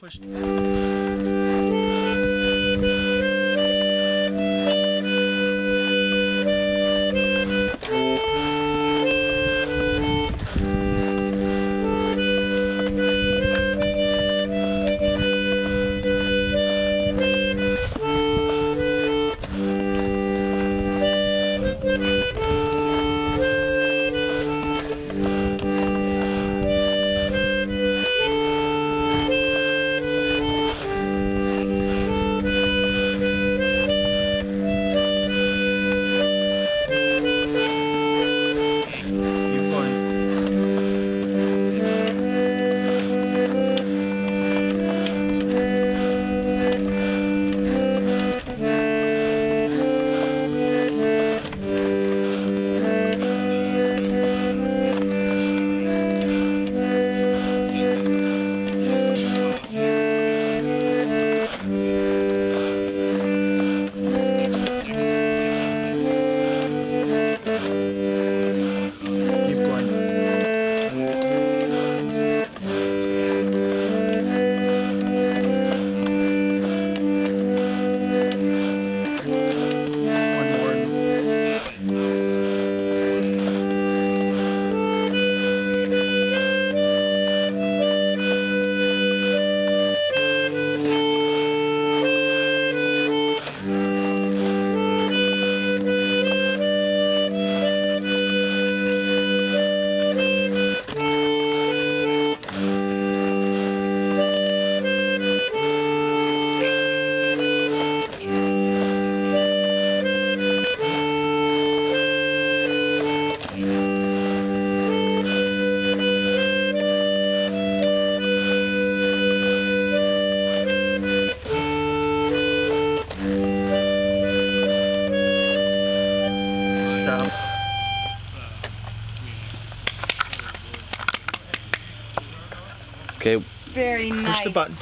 Push. Stop. Okay, Very nice. Push the button.